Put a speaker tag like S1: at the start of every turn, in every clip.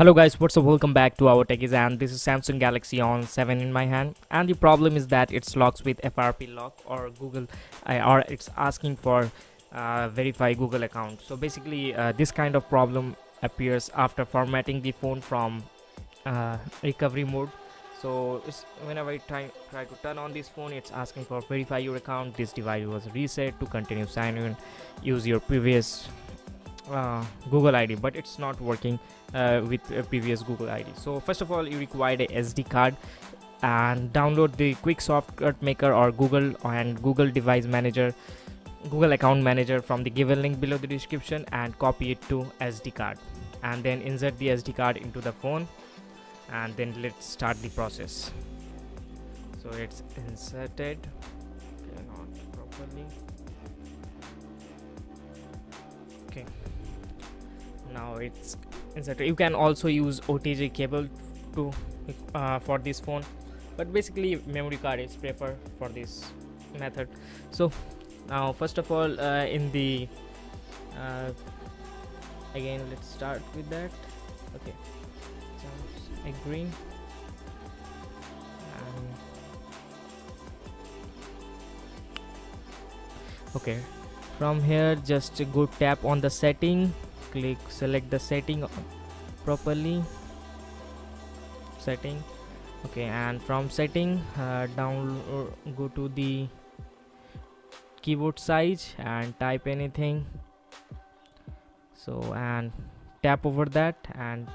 S1: Hello guys, what's up? Welcome back to our techies and this is Samsung Galaxy on 7 in my hand and the problem is that it's locks with FRP lock or Google uh, or it's asking for uh, verify Google account. So basically uh, this kind of problem appears after formatting the phone from uh, recovery mode. So whenever I try, try to turn on this phone, it's asking for verify your account. This device was reset to continue sign in. Use your previous uh, Google ID, but it's not working uh, with a previous Google ID. So first of all, you require a SD card and download the Quick Shortcut Maker or Google and Google Device Manager, Google Account Manager from the given link below the description and copy it to SD card and then insert the SD card into the phone and then let's start the process. So it's inserted properly now it's inserted you can also use OTG cable to uh, for this phone. But basically memory card is preferred for this method. So now first of all uh, in the uh, again let's start with that. Okay. A green. Okay. From here just go tap on the setting click select the setting properly. Setting. Okay and from setting uh, down uh, go to the keyboard size and type anything. So and tap over that and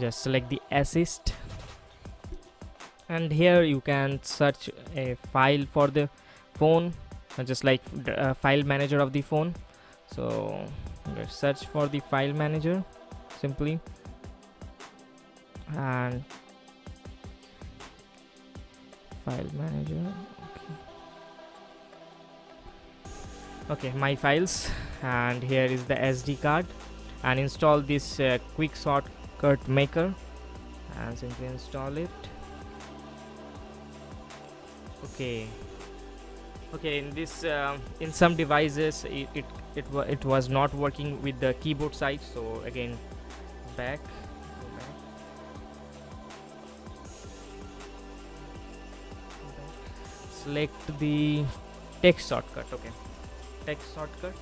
S1: just select the assist. And here you can search a file for the phone just like uh, file manager of the phone. So search for the file manager simply. And file manager okay. Okay my files and here is the SD card. And install this uh, quick shortcut maker. And simply install it. Okay okay in this uh, in some devices it, it it, it was not working with the keyboard side so again back, back. select the text shortcut okay text shortcut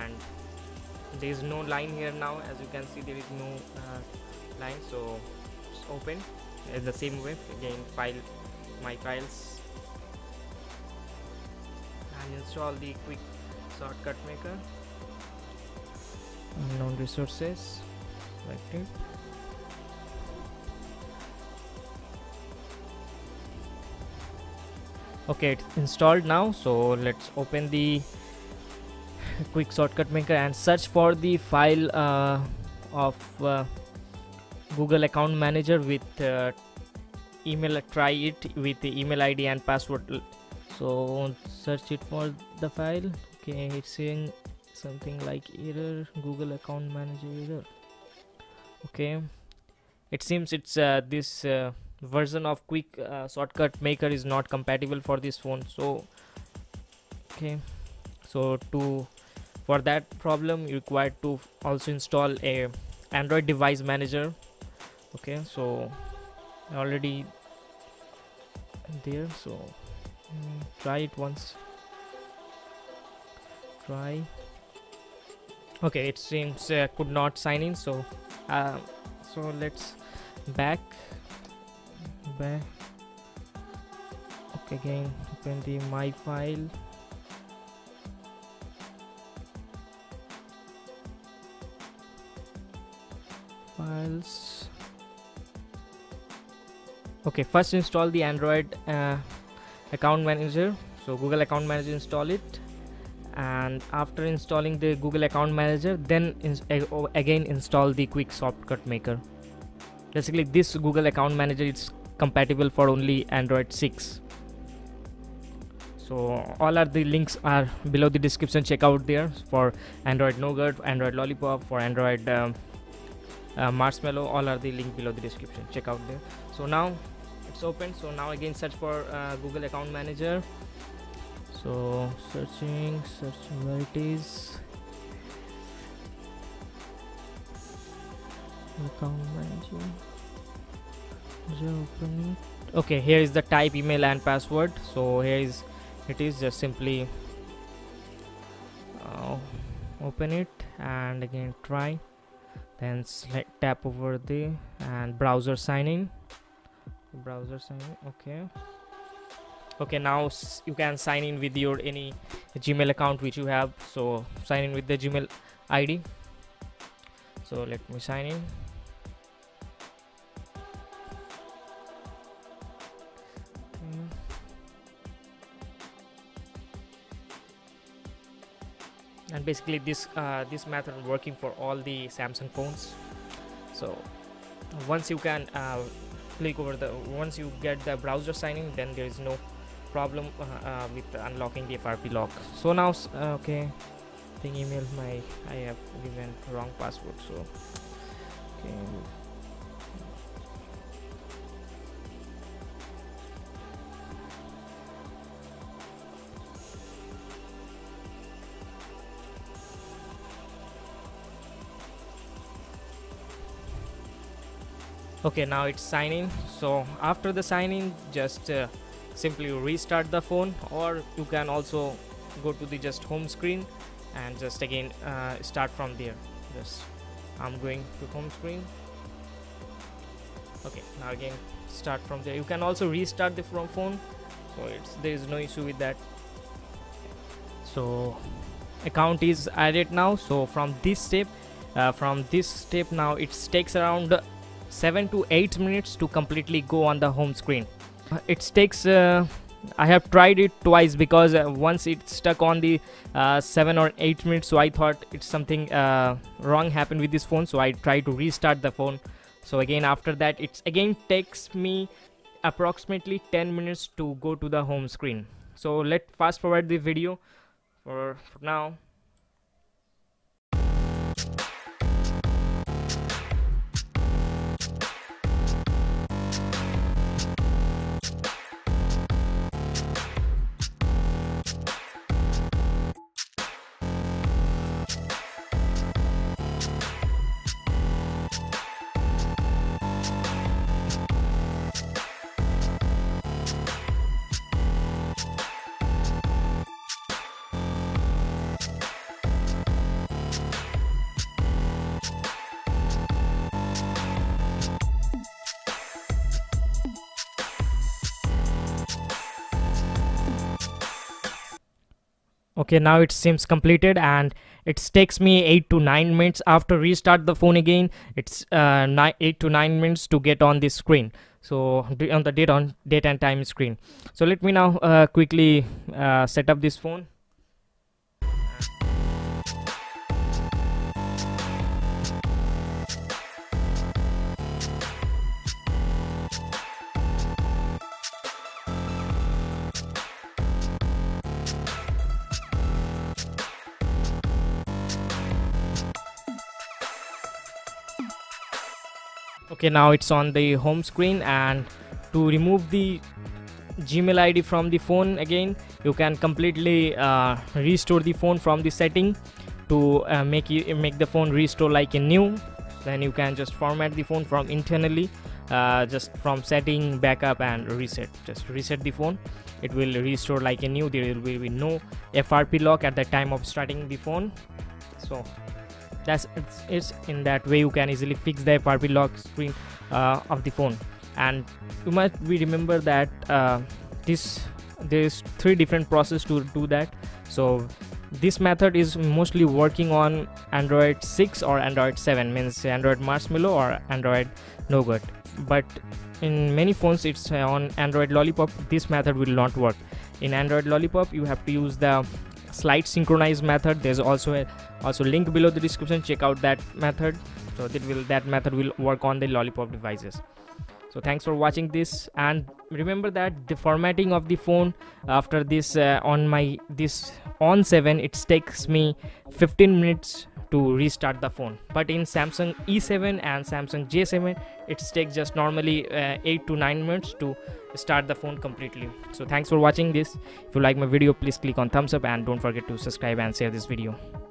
S1: and there is no line here now as you can see there is no uh, line so open in the same way again file my files install the quick shortcut maker. Unknown resources selected okay it's installed now so let's open the quick shortcut maker and search for the file uh, of uh, google account manager with uh, email. Try it with the email id and password so search it for the file. Okay it's saying something like error google account manager error. Okay. It seems it's uh, this uh, version of quick uh, shortcut maker is not compatible for this phone. So okay. So to for that problem you require to also install a android device manager. Okay so already there so Try it once. Try. Okay it seems uh, could not sign in so uh, so let's back. Back. Okay again open the my file. Files. Okay first install the android uh, account manager. So google account manager install it. And after installing the google account manager then again install the quick shortcut maker. Basically this google account manager is compatible for only android 6 so all are the links are below the description. Check out there for android nougat android lollipop for android um, uh, marshmallow. All are the link below the description. Check out there. So now it's open. So now again search for uh, google account manager. So searching searching where it is account manager okay here is the type email and password. So here is it is just simply uh, open it and again try. Then select tap over the and browser sign in browser sign in okay. Okay now you can sign in with your any gmail account which you have. So sign in with the gmail id so let me sign in. And basically this uh, this method working for all the Samsung phones. So once you can uh, click over the once you get the browser signing then there is no problem uh, uh with unlocking the FRP lock. So now uh, okay. I think email my I have given wrong password so okay okay now it's signing. So after the signing just uh, simply restart the phone or you can also go to the just home screen and just again uh, start from there. Just I'm going to home screen. Okay now again start from there. You can also restart the from phone so it's there is no issue with that. So account is added now. So from this step uh, from this step now it takes around 7 to 8 minutes to completely go on the home screen. It takes uh, I have tried it twice because uh, once it stuck on the uh, 7 or 8 minutes so I thought it's something uh, wrong happened with this phone so I tried to restart the phone. So again after that it again takes me approximately 10 minutes to go to the home screen. So let fast forward the video for now okay now it seems completed and it takes me 8 to 9 minutes. After restart the phone again it's uh, nine, 8 to 9 minutes to get on this screen. So on the date on date and time screen. So let me now uh, quickly uh, set up this phone okay now it's on the home screen and to remove the gmail id from the phone again you can completely uh, restore the phone from the setting to uh, make you make the phone restore like a new. Then you can just format the phone from internally uh, just from setting backup and reset. Just reset the phone. It will restore like a new. There will be no frp lock at the time of starting the phone. So that's it's, it's in that way you can easily fix the FRP lock screen uh, of the phone. And you might be remember that uh, this there's three different process to do that. So this method is mostly working on android 6 or android 7 means android marshmallow or android nougat. But in many phones it's on android lollipop. This method will not work. In android lollipop you have to use the slide synchronize method. There's also a also link below the description. Check out that method. So that will that method will work on the lollipop devices so thanks for watching this and remember that the formatting of the phone after this uh, on my this on 7 it takes me 15 minutes to restart the phone. But in samsung e7 and samsung j7 it takes just normally uh, 8 to 9 minutes to start the phone completely. So thanks for watching this. If you like my video please click on thumbs up and don't forget to subscribe and share this video